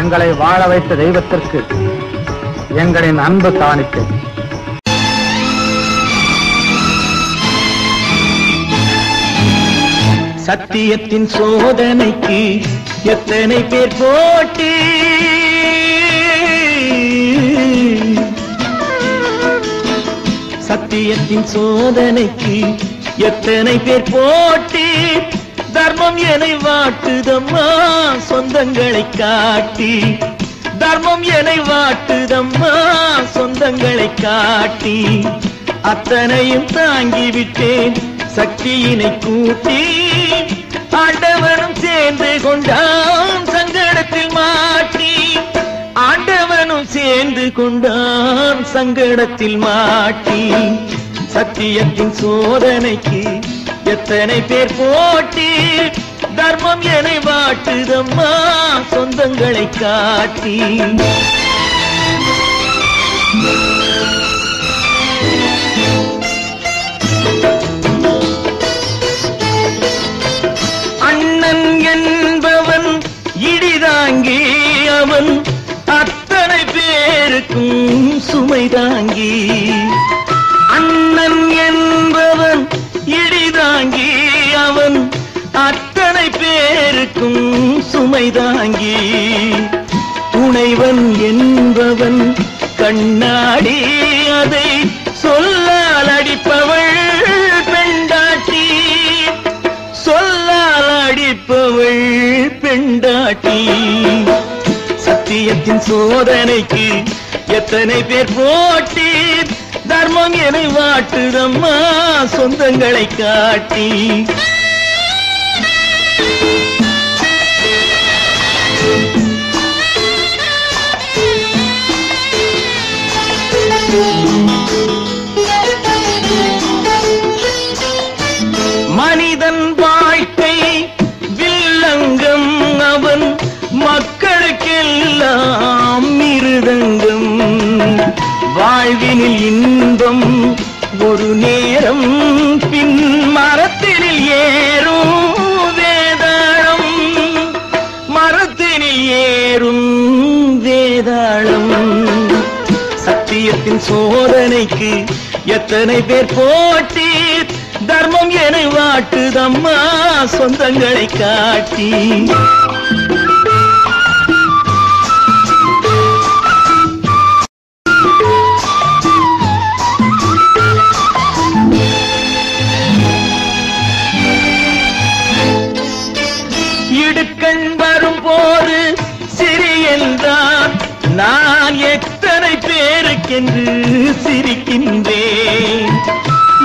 எங்களை வாழ வைத்த தெய்வத்திற்கு எங்களின் அன்பு காணிக்கை. சத்தியத்தின் சோதனைக்கு எத்தனை பேர் போட்டி? சத்தியத்தின் சோதனைக்கு எத்தனை பேர் போட்டி? தர்மம் எனை வாட்டுதம்மா சொந்தங்களை காட்டி. தர்மம் எனை வாட்டுதம்மா சொந்தங்களை காட்டி. அத்தனையும் தாங்கி விட்டேன் சக்தியினை கூட்டி. ஆண்டவனும் சேர்ந்து கொண்டான் சங்கடத்தில் மாட்டி. ஆண்டவனும் சேர்ந்து கொண்டான் சங்கடத்தில் மாட்டி. சத்தியத்தின் சோதனைக்கு எத்தனை பேர் போட்டி தர்மம் என வாட்டுதம்மா சொந்தங்களை காட்டி அண்ணன் என்பவன் இடிதாங்கி அவன் அத்தனை பேருக்கும் சுமை தாங்கி பேருக்கும் சுமை தாங்கி துணைவன் என்பவன் கண்ணாடி அதை சொல்லால் அடிப்பவள் பெண்டாட்டி சொல்லால் அடிப்பவள் பெண்டாட்டி சத்தியத்தின் சோதனைக்கு எத்தனை பேர் போட்டி தர்மம் என வாட்டுதம்மா சொந்தங்களை காட்டி. மனிதன் வாழ்க்கை வில்லங்கம் அவன் மக்களுக்கெல்லாம் மிருதங்கம். வாழ்வினில் இன்பம் ஒரு நேரம் பின் மரத்தினில் ஏன் சோதனைக்கு எத்தனை பேர் போட்டி தர்மம் என வாட்டுதம்மா சொந்தங்களை காட்டி. நான் எத்தனை பேருக்கென்று சிரிக்கின்றேன்?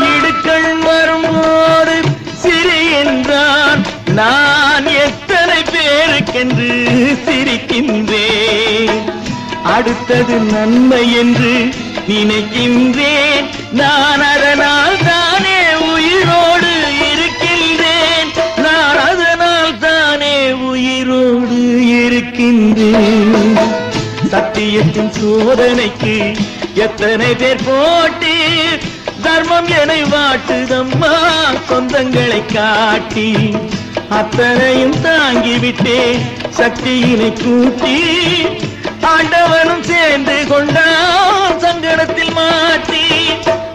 இடுக்கள் வரும்போது சிரி என்றான். நான் எத்தனை பேருக்கென்று சிரிக்கின்றேன்? அடுத்தது நன்மை என்று நினைக்கின்றேன். நான் அதனால் தானே உயிரோடு இருக்கின்றேன். நான் அதனால் தானே உயிரோடு இருக்கின்றேன். சத்தியத்தின் சோதனைக்கு எத்தனை பேர் போட்டி? தர்மம் என வாட்டுதம்மா சொந்தங்களை காட்டி. அத்தனையும் தாங்கிவிட்டே சக்தியினை கூட்டி ஆண்டவனும் சேர்ந்து கொண்டான் சங்கடத்தில் மாட்டி.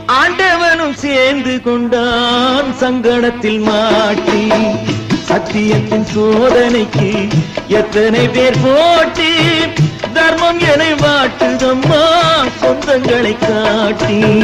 ஆண்டவனும் சேர்ந்து கொண்டான் சங்கடத்தில் மாட்டி. சத்தியத்தின் சோதனைக்கு எத்தனை பேர் போட்டி? தர்மம்